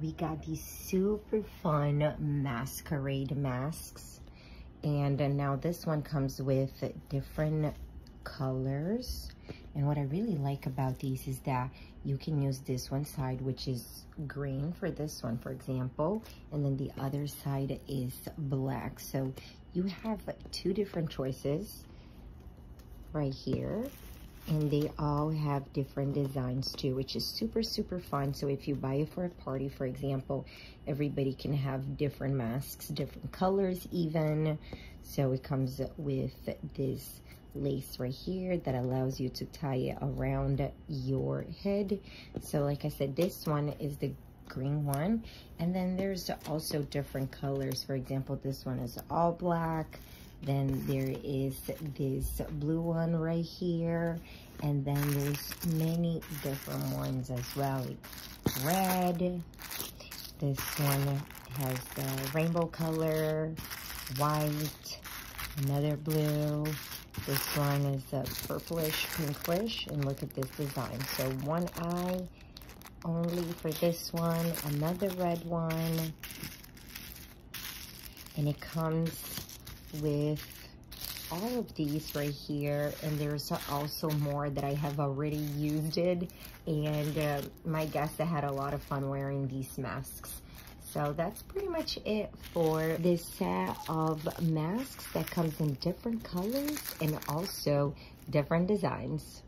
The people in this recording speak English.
we got these super fun masquerade masks. And uh, now this one comes with different colors. And what I really like about these is that you can use this one side, which is green for this one, for example. And then the other side is black. So you have two different choices right here and they all have different designs too which is super super fun. So if you buy it for a party for example everybody can have different masks different colors even. So it comes with this lace right here that allows you to tie it around your head. So like i said this one is the green one. And then there's also different colors. For example this one is all black then there is this blue one right here. And then there's many different ones as well. Red. This one has the rainbow color. White. Another blue. This one is a purplish pinkish. And look at this design. So one eye only for this one. Another red one. And it comes with all of these right here and there's also more that I have already used it and uh, my guests I had a lot of fun wearing these masks. So that's pretty much it for this set of masks that comes in different colors and also different designs